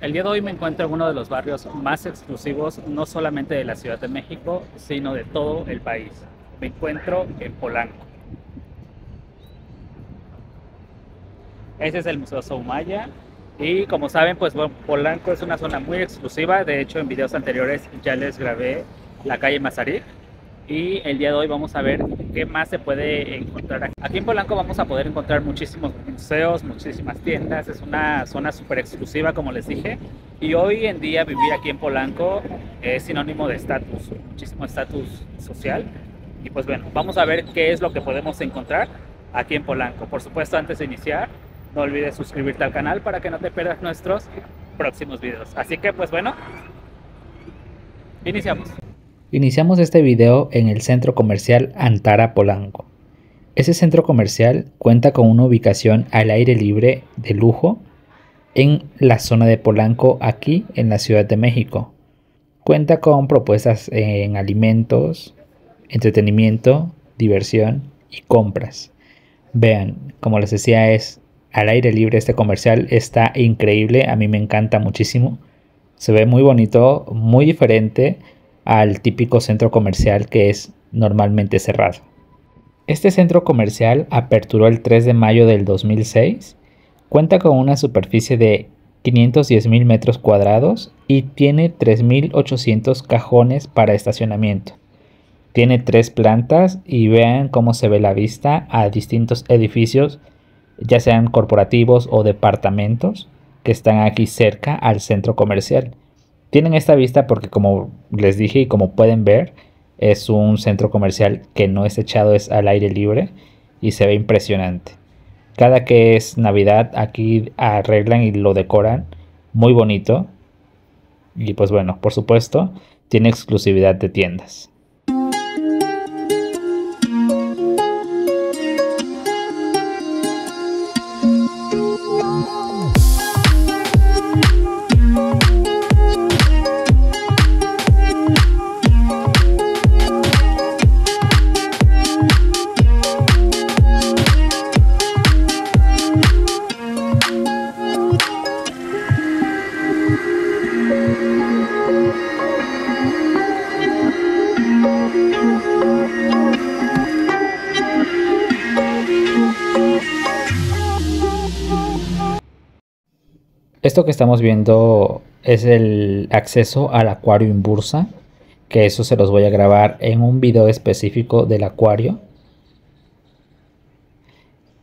El día de hoy me encuentro en uno de los barrios más exclusivos, no solamente de la Ciudad de México, sino de todo el país. Me encuentro en Polanco. Ese es el Museo Soumaya. Y como saben, pues bueno, Polanco es una zona muy exclusiva. De hecho, en videos anteriores ya les grabé la calle Mazarik. Y el día de hoy vamos a ver qué más se puede encontrar aquí. Aquí en Polanco vamos a poder encontrar muchísimos museos, muchísimas tiendas. Es una zona súper exclusiva, como les dije. Y hoy en día vivir aquí en Polanco es sinónimo de estatus, muchísimo estatus social. Y pues bueno, vamos a ver qué es lo que podemos encontrar aquí en Polanco. Por supuesto, antes de iniciar, no olvides suscribirte al canal para que no te pierdas nuestros próximos videos. Así que pues bueno, iniciamos. Iniciamos este video en el centro comercial Antara Polanco. Ese centro comercial cuenta con una ubicación al aire libre de lujo en la zona de Polanco aquí en la Ciudad de México. Cuenta con propuestas en alimentos, entretenimiento, diversión y compras. Vean, como les decía, es al aire libre este comercial, está increíble, a mí me encanta muchísimo. Se ve muy bonito, muy diferente al típico centro comercial que es normalmente cerrado. Este centro comercial aperturó el 3 de mayo del 2006, cuenta con una superficie de 510 mil metros cuadrados y tiene 3.800 cajones para estacionamiento. Tiene tres plantas y vean cómo se ve la vista a distintos edificios, ya sean corporativos o departamentos, que están aquí cerca al centro comercial. Tienen esta vista porque como les dije y como pueden ver, es un centro comercial que no es echado, es al aire libre y se ve impresionante. Cada que es Navidad aquí arreglan y lo decoran muy bonito. Y pues bueno, por supuesto, tiene exclusividad de tiendas. Esto que estamos viendo es el acceso al acuario en bursa, que eso se los voy a grabar en un video específico del acuario.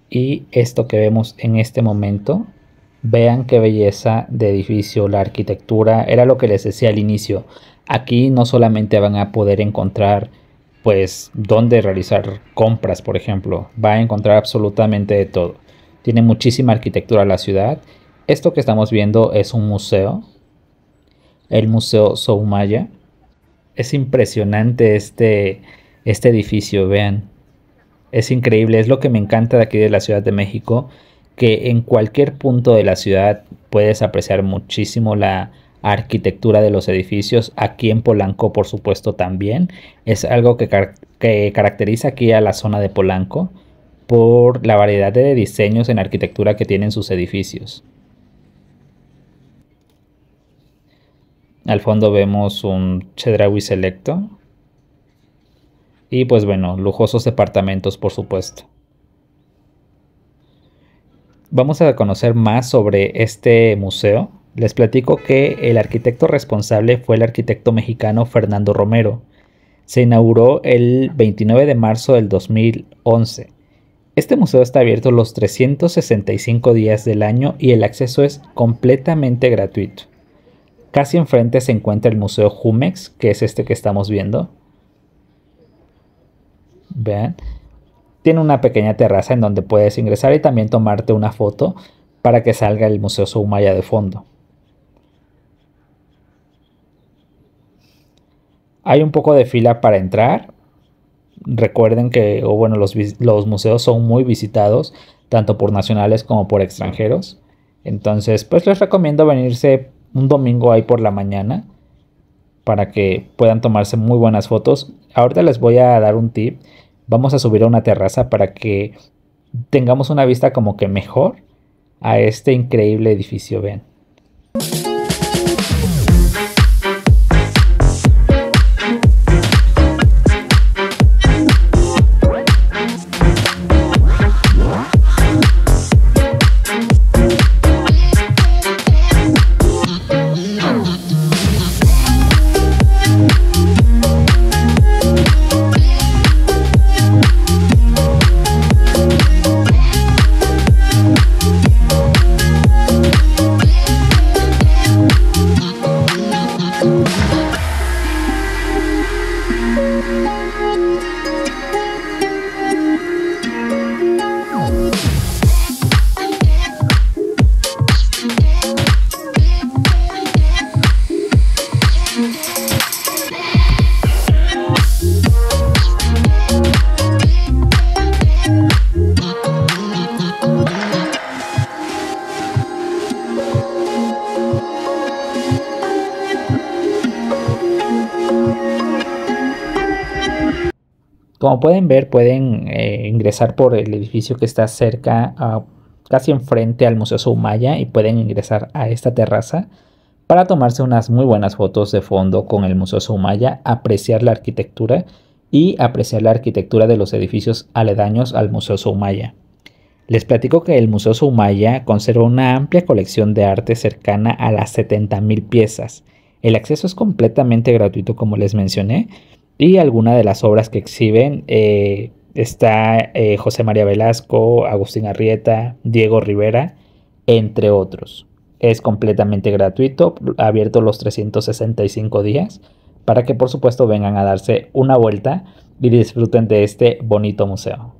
Y esto que vemos en este momento, vean qué belleza de edificio, la arquitectura, era lo que les decía al inicio. Aquí no solamente van a poder encontrar pues dónde realizar compras, por ejemplo, va a encontrar absolutamente de todo. Tiene muchísima arquitectura la ciudad esto que estamos viendo es un museo, el Museo Soumaya. Es impresionante este, este edificio, vean. Es increíble, es lo que me encanta de aquí de la Ciudad de México, que en cualquier punto de la ciudad puedes apreciar muchísimo la arquitectura de los edificios. Aquí en Polanco, por supuesto, también. Es algo que, que caracteriza aquí a la zona de Polanco por la variedad de diseños en arquitectura que tienen sus edificios. Al fondo vemos un Chedraui Selecto. Y pues bueno, lujosos departamentos por supuesto. Vamos a conocer más sobre este museo. Les platico que el arquitecto responsable fue el arquitecto mexicano Fernando Romero. Se inauguró el 29 de marzo del 2011. Este museo está abierto los 365 días del año y el acceso es completamente gratuito. Casi enfrente se encuentra el Museo Jumex, que es este que estamos viendo. Vean. Tiene una pequeña terraza en donde puedes ingresar y también tomarte una foto para que salga el Museo Soumaya de fondo. Hay un poco de fila para entrar. Recuerden que bueno, los, los museos son muy visitados, tanto por nacionales como por extranjeros. Entonces, pues les recomiendo venirse un domingo ahí por la mañana para que puedan tomarse muy buenas fotos. Ahorita les voy a dar un tip. Vamos a subir a una terraza para que tengamos una vista como que mejor a este increíble edificio. Ven. Como pueden ver, pueden eh, ingresar por el edificio que está cerca, casi enfrente al Museo Soumaya, y pueden ingresar a esta terraza para tomarse unas muy buenas fotos de fondo con el Museo Soumaya, apreciar la arquitectura y apreciar la arquitectura de los edificios aledaños al Museo Soumaya. Les platico que el Museo Soumaya conserva una amplia colección de arte cercana a las 70.000 piezas. El acceso es completamente gratuito como les mencioné y algunas de las obras que exhiben eh, está eh, José María Velasco, Agustín Arrieta, Diego Rivera, entre otros. Es completamente gratuito, abierto los 365 días, para que por supuesto vengan a darse una vuelta y disfruten de este bonito museo.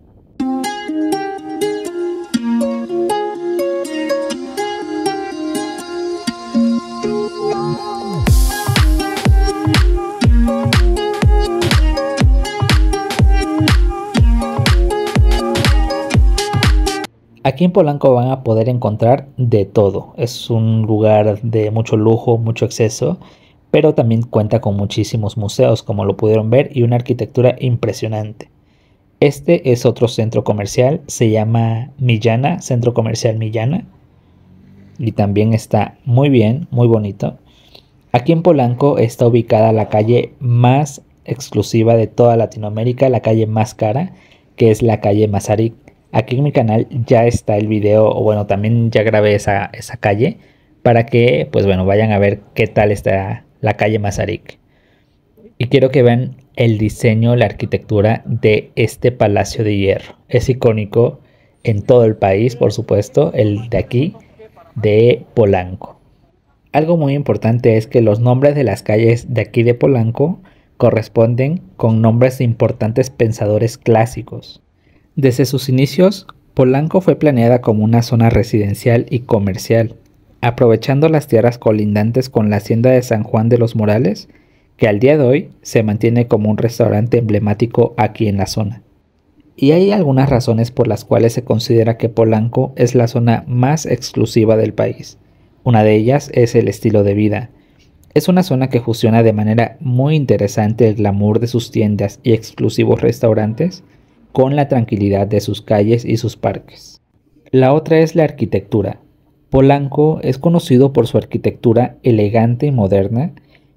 Aquí en Polanco van a poder encontrar de todo. Es un lugar de mucho lujo, mucho exceso, pero también cuenta con muchísimos museos, como lo pudieron ver, y una arquitectura impresionante. Este es otro centro comercial, se llama Millana, Centro Comercial Millana, y también está muy bien, muy bonito. Aquí en Polanco está ubicada la calle más exclusiva de toda Latinoamérica, la calle más cara, que es la calle Mazarik. Aquí en mi canal ya está el video, o bueno, también ya grabé esa, esa calle para que, pues bueno, vayan a ver qué tal está la calle Mazarik. Y quiero que vean el diseño, la arquitectura de este Palacio de Hierro. Es icónico en todo el país, por supuesto, el de aquí, de Polanco. Algo muy importante es que los nombres de las calles de aquí de Polanco corresponden con nombres de importantes pensadores clásicos. Desde sus inicios, Polanco fue planeada como una zona residencial y comercial, aprovechando las tierras colindantes con la hacienda de San Juan de los Morales, que al día de hoy se mantiene como un restaurante emblemático aquí en la zona. Y hay algunas razones por las cuales se considera que Polanco es la zona más exclusiva del país. Una de ellas es el estilo de vida. Es una zona que fusiona de manera muy interesante el glamour de sus tiendas y exclusivos restaurantes con la tranquilidad de sus calles y sus parques. La otra es la arquitectura. Polanco es conocido por su arquitectura elegante y moderna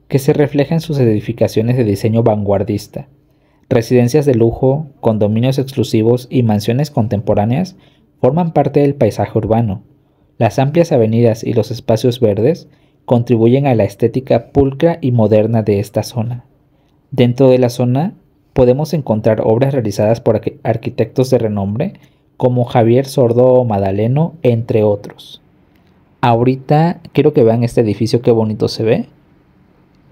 que se refleja en sus edificaciones de diseño vanguardista. Residencias de lujo, condominios exclusivos y mansiones contemporáneas forman parte del paisaje urbano. Las amplias avenidas y los espacios verdes contribuyen a la estética pulcra y moderna de esta zona. Dentro de la zona podemos encontrar obras realizadas por arquitectos de renombre como Javier Sordo Madaleno, entre otros. Ahorita quiero que vean este edificio, qué bonito se ve.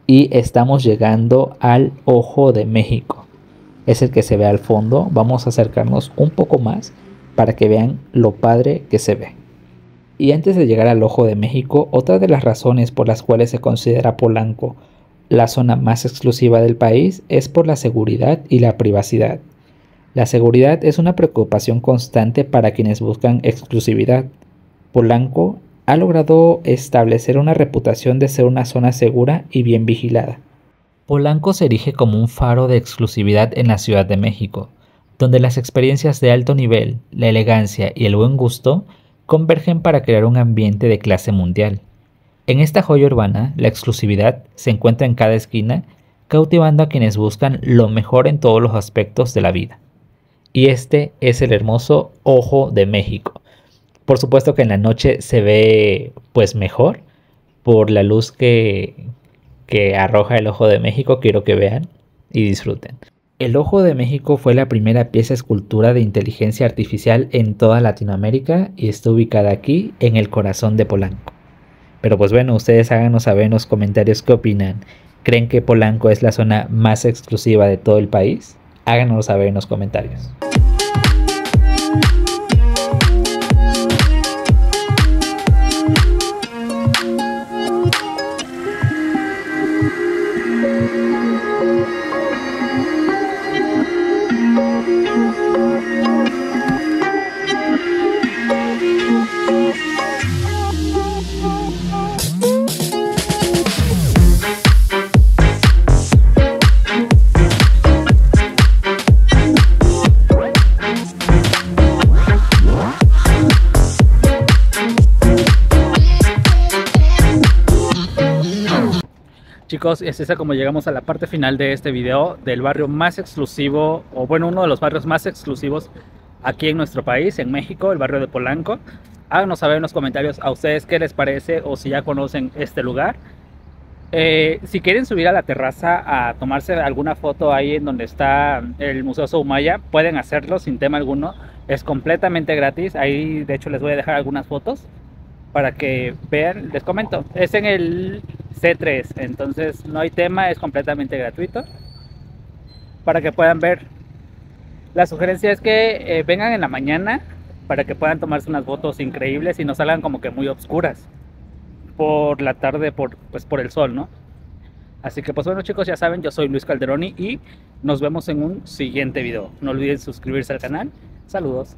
Y estamos llegando al Ojo de México. Es el que se ve al fondo. Vamos a acercarnos un poco más para que vean lo padre que se ve. Y antes de llegar al Ojo de México, otra de las razones por las cuales se considera Polanco la zona más exclusiva del país es por la seguridad y la privacidad. La seguridad es una preocupación constante para quienes buscan exclusividad. Polanco ha logrado establecer una reputación de ser una zona segura y bien vigilada. Polanco se erige como un faro de exclusividad en la Ciudad de México, donde las experiencias de alto nivel, la elegancia y el buen gusto convergen para crear un ambiente de clase mundial. En esta joya urbana, la exclusividad se encuentra en cada esquina, cautivando a quienes buscan lo mejor en todos los aspectos de la vida. Y este es el hermoso Ojo de México. Por supuesto que en la noche se ve pues mejor por la luz que, que arroja el Ojo de México. Quiero que vean y disfruten. El Ojo de México fue la primera pieza escultura de inteligencia artificial en toda Latinoamérica y está ubicada aquí en el corazón de Polanco. Pero pues bueno, ustedes háganos saber en los comentarios qué opinan. ¿Creen que Polanco es la zona más exclusiva de todo el país? Háganos saber en los comentarios. Chicos, es esa como llegamos a la parte final de este video del barrio más exclusivo, o bueno, uno de los barrios más exclusivos aquí en nuestro país, en México, el barrio de Polanco. Háganos saber en los comentarios a ustedes qué les parece o si ya conocen este lugar. Eh, si quieren subir a la terraza a tomarse alguna foto ahí en donde está el Museo Soumaya, pueden hacerlo sin tema alguno. Es completamente gratis. Ahí, de hecho, les voy a dejar algunas fotos para que vean. Les comento, es en el C3, entonces no hay tema, es completamente gratuito para que puedan ver. La sugerencia es que eh, vengan en la mañana para que puedan tomarse unas fotos increíbles y no salgan como que muy oscuras por la tarde por, pues, por el sol, ¿no? Así que pues bueno chicos, ya saben, yo soy Luis Calderoni y nos vemos en un siguiente video. No olviden suscribirse al canal. Saludos.